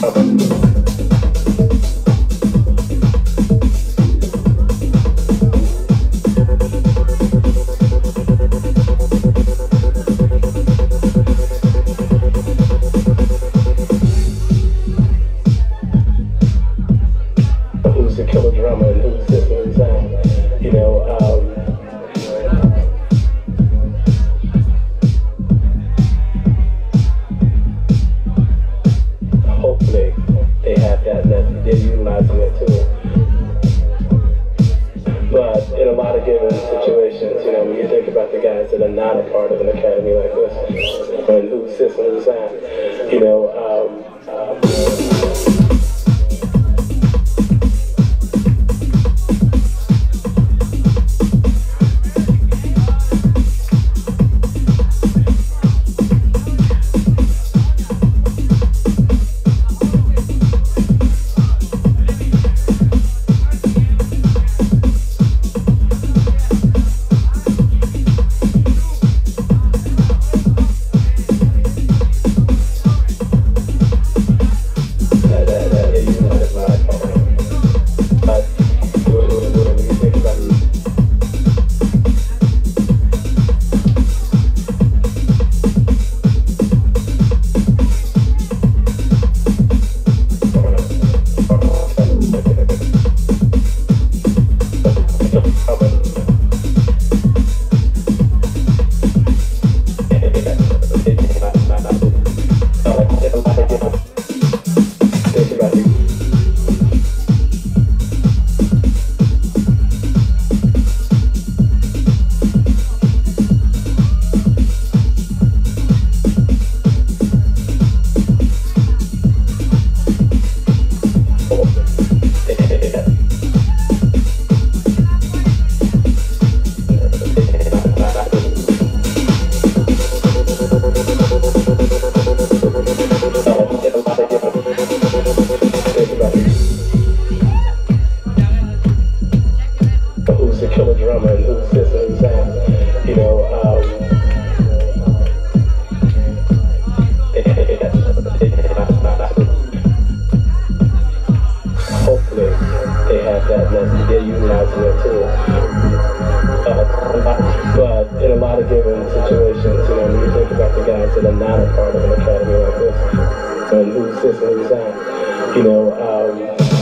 the killer drummer and who's this and who's that. You know, uh, not a part of an academy like this and who sits on the side. You know, um, killer drummer who's this and that, you know. Um, hopefully they have that lesson. They're utilizing it too. Uh, but in a lot of given situations, you know, when you think about the guys that are not a part of an academy like this, and who's this and who's that, you know. Um,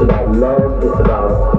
about love, it's about